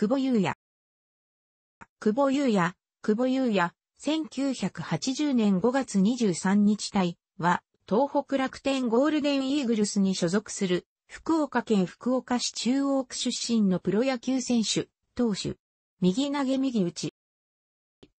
久保優也。久保優也、久保優也、1980年5月23日隊は、東北楽天ゴールデンイーグルスに所属する、福岡県福岡市中央区出身のプロ野球選手、投手。右投げ右打ち。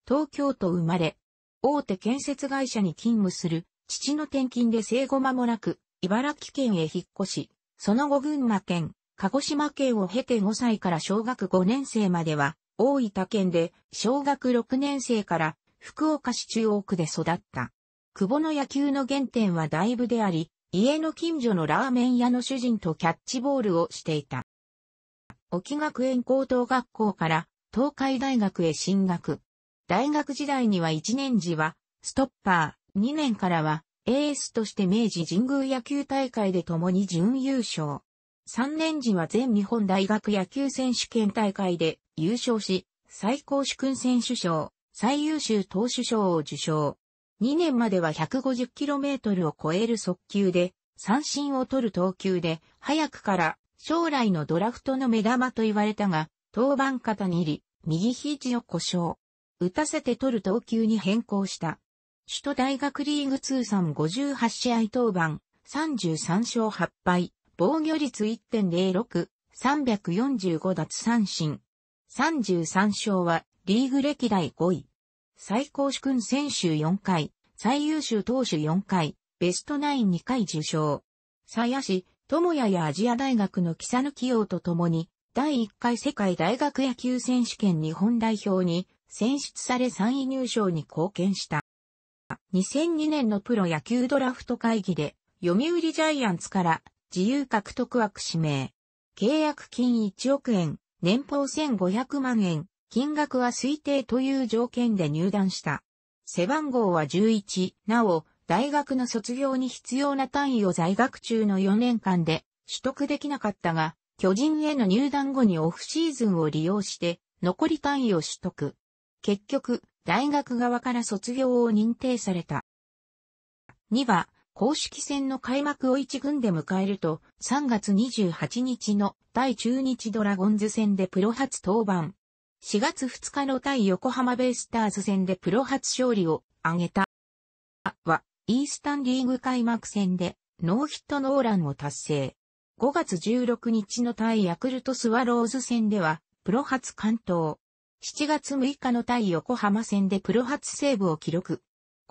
東京都生まれ、大手建設会社に勤務する、父の転勤で生後間もなく、茨城県へ引っ越し、その後群馬県、鹿児島県を経て5歳から小学5年生までは、大分県で小学6年生から福岡市中央区で育った。久保の野球の原点は大部であり、家の近所のラーメン屋の主人とキャッチボールをしていた。沖学園高等学校から東海大学へ進学。大学時代には1年時はストッパー、2年からはエースとして明治神宮野球大会で共に準優勝。3年時は全日本大学野球選手権大会で優勝し、最高主君選手賞、最優秀投手賞を受賞。2年までは 150km を超える速球で、三振を取る投球で、早くから将来のドラフトの目玉と言われたが、登板肩に入り、右肘を故障。打たせて取る投球に変更した。首都大学リーグ通算58試合登板、33勝8敗、防御率1.06、345奪三振。33勝はリーグ歴代5位。最高主君選手4回、最優秀投手4回、ベストナイン2回受賞。鞘師、友也やアジア大学の木佐抜王と共に、第1回世界大学野球選手権日本代表に選出され3位入賞に貢献した。2002年のプロ野球ドラフト会議で、読売ジャイアンツから自由獲得枠指名。契約金1億円、年俸1500万円、金額は推定という条件で入団した。背番号は11、なお、大学の卒業に必要な単位を在学中の4年間で取得できなかったが、巨人への入団後にオフシーズンを利用して、残り単位を取得。結局、大学側から卒業を認定された。2は、公式戦の開幕を1軍で迎えると、3月28日の対中日ドラゴンズ戦でプロ初登板。4月2日の対横浜ベイスターズ戦でプロ初勝利を挙げた。は、イースタンリーグ開幕戦でノーヒットノーランを達成。5月16日の対ヤクルトスワローズ戦ではプロ初関東。7月6日の対横浜戦でプロ初セーブを記録。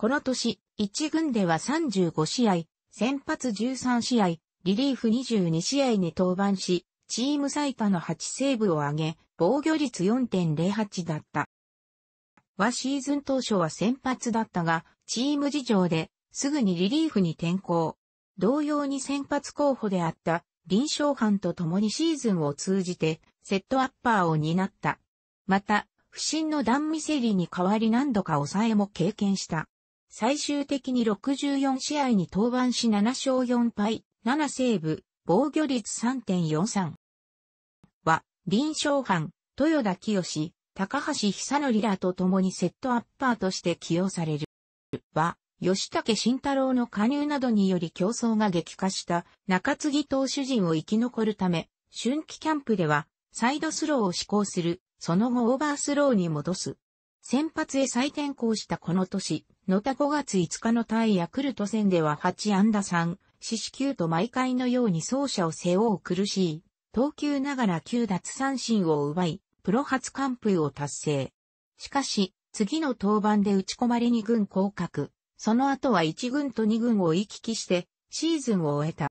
この年、1軍では35試合、先発13試合、リリーフ22試合に登板し、チーム最多の8セーブを挙げ、防御率4.08だった。はシーズン当初は先発だったが、チーム事情ですぐにリリーフに転向。同様に先発候補であった臨床班と共にシーズンを通じてセットアッパーを担った。また、不振のダン・ミセリに代わり何度か抑えも経験した。最終的に64試合に登板し7勝4敗、7セーブ、防御率3.43。は、林昌範、豊田清、高橋尚成らと共にセットアッパーとして起用される。は、吉武真太郎の加入などにより競争が激化した中継ぎ投手陣を生き残るため、春季キャンプではサイドスローを試行する、その後オーバースローに戻す。先発へ再転向したこの年、のた5月5日の対ヤクルト戦では8安打3、四死球と毎回のように走者を背負う苦しい、投球ながら9奪三振を奪い、プロ初完封を達成。しかし、次の登板で打ち込まれ2軍降格。その後は1軍と2軍を行き来して、シーズンを終えた。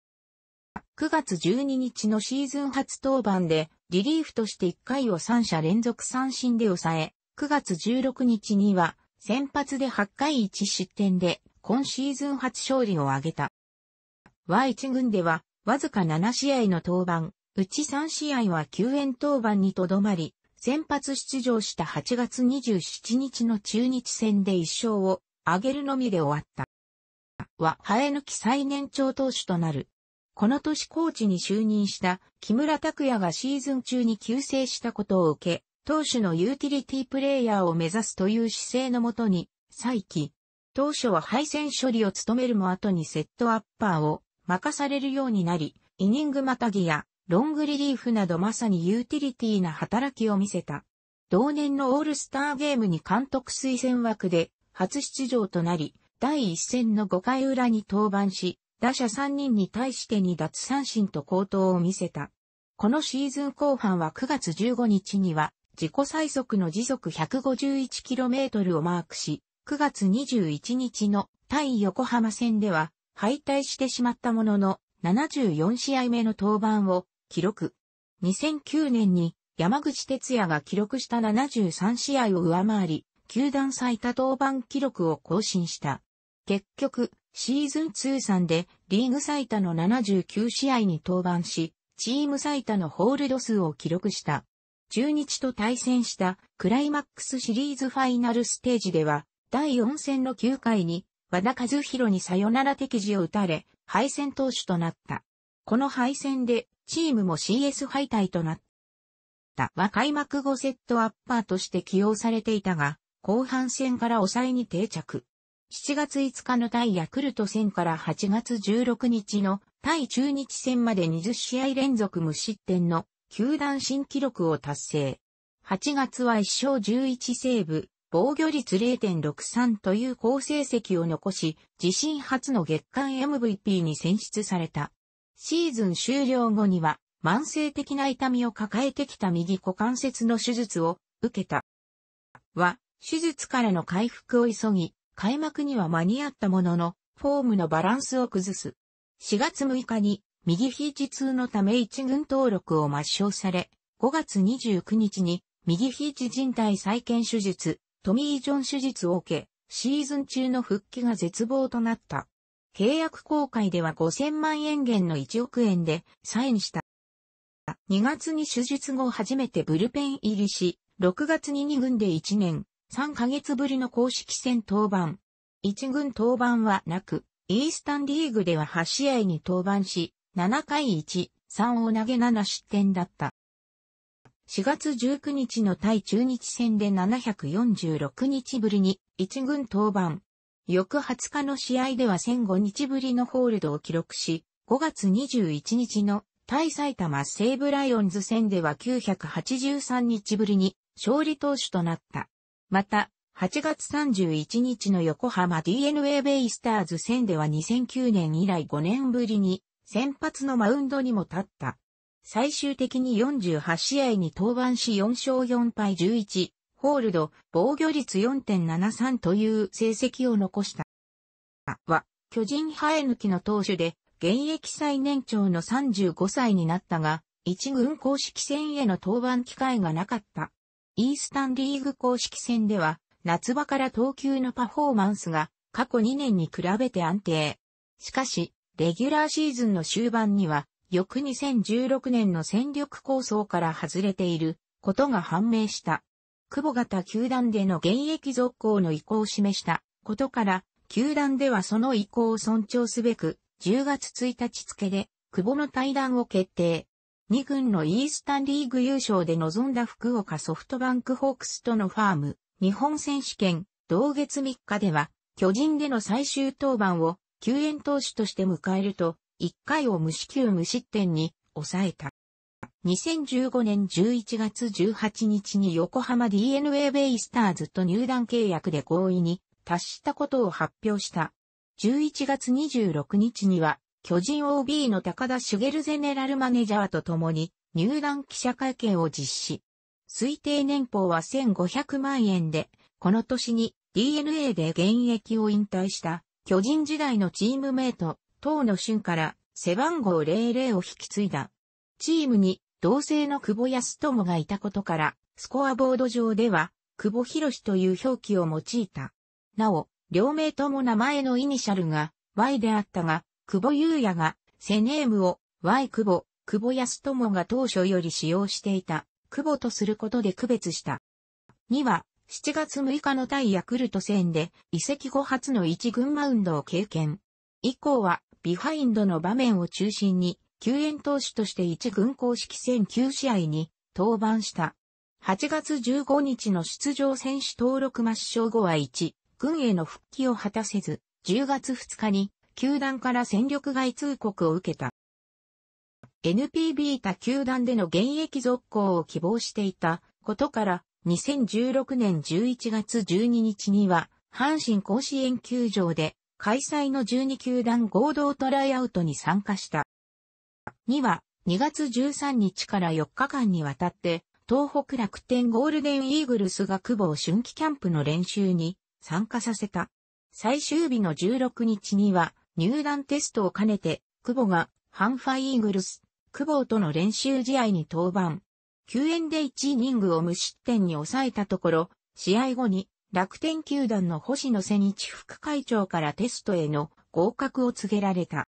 9月12日のシーズン初登板で、リリーフとして1回を3者連続三振で抑え、9月16日には、先発で8回1失点で、今シーズン初勝利を挙げた。Y1 軍では、わずか7試合の登板、うち3試合は救援登板にとどまり、先発出場した8月27日の中日戦で1勝を挙げるのみで終わった。は、生え抜き最年長投手となる。この年コーチに就任した木村拓也がシーズン中に急成したことを受け、投手のユーティリティプレイヤーを目指すという姿勢のもとに、再起。当初は配線処理を務めるも後にセットアッパーを任されるようになり、イニングまたぎやロングリリーフなどまさにユーティリティな働きを見せた。同年のオールスターゲームに監督推薦枠で初出場となり、第一戦の5回裏に登板し、打者3人に対して2奪三振と高騰を見せた。このシーズン後半は9月15日には自己最速の時速 151km をマークし、9月21日の対横浜戦では敗退してしまったものの74試合目の登板を記録。2009年に山口哲也が記録した73試合を上回り、球団最多登板記録を更新した。結局、シーズン通算でリーグ最多の79試合に登板し、チーム最多のホールド数を記録した。中日と対戦したクライマックスシリーズファイナルステージでは、第4戦の9回に和田和弘にサヨナラ敵地を打たれ、敗戦投手となった。この敗戦でチームも CS 敗退となった。は開幕後セットアッパーとして起用されていたが、後半戦から抑えに定着。7月5日の対ヤクルト戦から8月16日の対中日戦まで20試合連続無失点の球団新記録を達成。8月は1勝11セーブ、防御率0.63という好成績を残し、自身初の月間 MVP に選出された。シーズン終了後には、慢性的な痛みを抱えてきた右股関節の手術を受けた。は、手術からの回復を急ぎ、開幕には間に合ったものの、フォームのバランスを崩す。4月6日に、右肘痛のため一軍登録を抹消され、5月29日に、右肘靭帯再建手術、トミー・ジョン手術を受け、シーズン中の復帰が絶望となった。契約公開では5000万円減の1億円でサインした。2月に手術後初めてブルペン入りし、6月に2軍で1年、3ヶ月ぶりの公式戦登板。1軍登板はなく、イースタンリーグでは8試合に登板し、7回1、3を投げ7失点だった。4月19日の対中日戦で746日ぶりに1軍登板。翌20日の試合では1005日ぶりのホールドを記録し、5月21日の対埼玉西武ライオンズ戦では983日ぶりに勝利投手となった。また、8月31日の横浜 DNA ベイスターズ戦では2009年以来5年ぶりに先発のマウンドにも立った。最終的に48試合に登板し4勝4敗11、ホールド、防御率4.73という成績を残した。は、巨人生え抜きの投手で、現役最年長の35歳になったが、一軍公式戦への登板機会がなかった。イースタンリーグ公式戦では、夏場から投球のパフォーマンスが過去2年に比べて安定。しかし、レギュラーシーズンの終盤には、翌2016年の戦力構想から外れていることが判明した。久保型球団での現役続行の意向を示したことから、球団ではその意向を尊重すべく、10月1日付で、久保の対談を決定。2軍のイースタンリーグ優勝で臨んだ福岡ソフトバンクホークスとのファーム、日本選手権、同月3日では、巨人での最終登板を救援投手として迎えると、1回を無四球無失点に抑えた。2015年11月18日に横浜 DNA ベイスターズと入団契約で合意に達したことを発表した。11月26日には巨人 OB の高田茂ゼネラルマネージャーと共に入団記者会見を実施。推定年俸は1500万円で、この年に DNA で現役を引退した巨人時代のチームメイト、東野俊から背番号00を引き継いだ。チームに同性の久保康友がいたことから、スコアボード上では、久保博士という表記を用いた。なお、両名とも名前のイニシャルが Y であったが、久保優也がセネームを Y 久保、久保康友が当初より使用していた久保とすることで区別した。2は、7月6日の対ヤクルト戦で移籍後初の一軍マウンドを経験。以降はビハインドの場面を中心に救援投手として一軍公式戦9試合に登板した。8月15日の出場選手登録抹消後は1軍への復帰を果たせず、10月2日に球団から戦力外通告を受けた。NPB 他球団での現役続行を希望していたことから、2016年11月12日には、阪神甲子園球場で開催の12球団合同トライアウトに参加した。には、2月13日から4日間にわたって、東北楽天ゴールデンイーグルスが久保春季キャンプの練習に参加させた。最終日の16日には入団テストを兼ねて、久保がハンファイーグルス、久保との練習試合に登板。救援で1イニングを無失点に抑えたところ、試合後に楽天球団の星野千日副会長からテストへの合格を告げられた。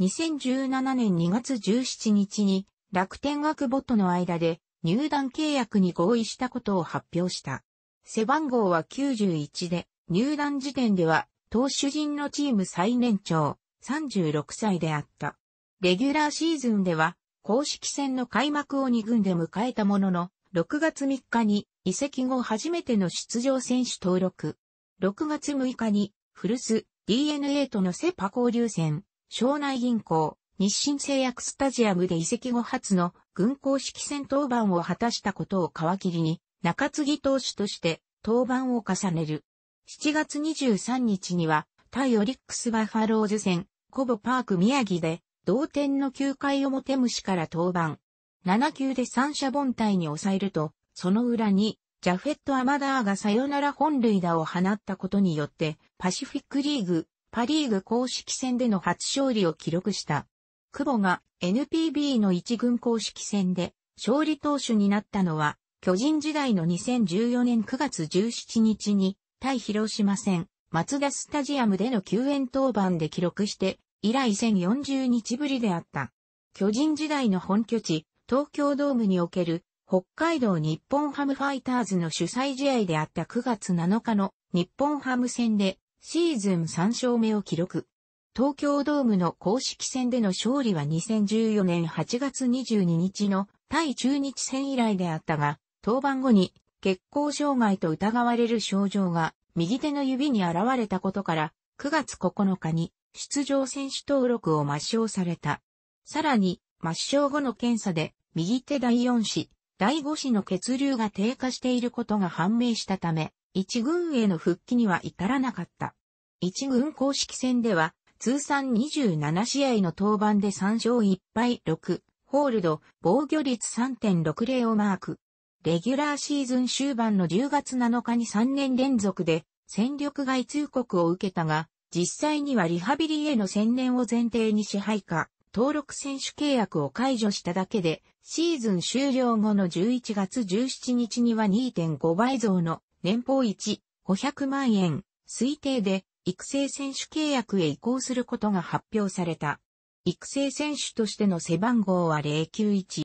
2017年2月17日に楽天学ボットの間で入団契約に合意したことを発表した。背番号は91で入団時点では投手陣のチーム最年長36歳であった。レギュラーシーズンでは公式戦の開幕を2軍で迎えたものの6月3日に移籍後初めての出場選手登録。6月6日に古巣 DNA とのセパ交流戦、庄内銀行、日清製薬スタジアムで移籍後初の軍公式戦登板を果たしたことを皮切りに中継ぎ投手として登板を重ねる。7月23日には対オリックスバファローズ戦、コボパーク宮城で同点の9回表虫から登板。7球で三者凡退に抑えると、その裏に、ジャフェット・アマダーがサヨナラ本塁打を放ったことによって、パシフィックリーグ、パリーグ公式戦での初勝利を記録した。久保が NPB の一軍公式戦で勝利投手になったのは、巨人時代の2014年9月17日に、対広島戦、松田スタジアムでの救援登板で記録して、以来1040日ぶりであった。巨人時代の本拠地、東京ドームにおける北海道日本ハムファイターズの主催試合であった9月7日の日本ハム戦でシーズン3勝目を記録。東京ドームの公式戦での勝利は2014年8月22日の対中日戦以来であったが、登板後に血行障害と疑われる症状が右手の指に現れたことから9月9日に出場選手登録を抹消された。さらに抹消後の検査で右手第4子、第5子の血流が低下していることが判明したため、一軍への復帰には至らなかった。一軍公式戦では、通算27試合の登板で3勝1敗6、ホールド、防御率3.60をマーク。レギュラーシーズン終盤の10月7日に3年連続で戦力外通告を受けたが、実際にはリハビリへの専念を前提に支配下、登録選手契約を解除しただけで、シーズン終了後の11月17日には2.5倍増の年俸1、500万円、推定で育成選手契約へ移行することが発表された。育成選手としての背番号は091。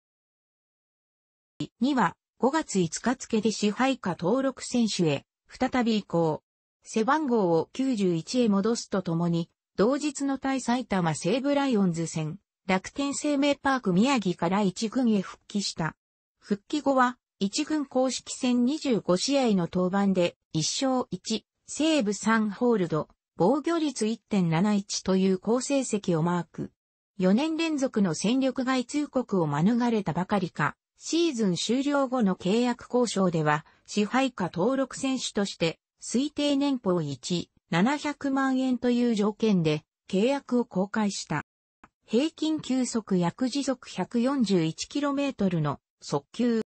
には5月5日付で支配下登録選手へ再び移行。背番号を91へ戻すとともに同日の対埼玉西武ライオンズ戦、楽天生命パーク宮城から一軍へ復帰した。復帰後は、一軍公式戦25試合の登板で、1勝1、西武3ホールド、防御率1.71という好成績をマーク。4年連続の戦力外通告を免れたばかりか、シーズン終了後の契約交渉では、支配下登録選手として、推定年俸1、700万円という条件で契約を公開した。平均球速約時速 141km の速球。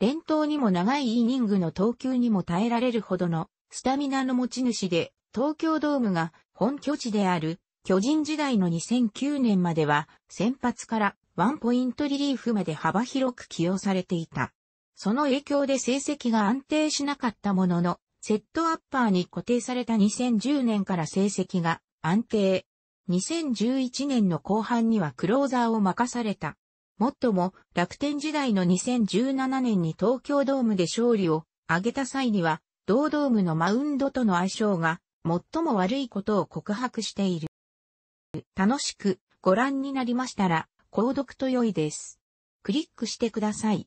連投にも長いイニングの投球にも耐えられるほどのスタミナの持ち主で、東京ドームが本拠地である巨人時代の2009年までは先発からワンポイントリリーフまで幅広く起用されていた。その影響で成績が安定しなかったものの、セットアッパーに固定された2010年から成績が安定。2011年の後半にはクローザーを任された。もっとも楽天時代の2017年に東京ドームで勝利を挙げた際には、同ドームのマウンドとの相性が最も悪いことを告白している。楽しくご覧になりましたら、購読と良いです。クリックしてください。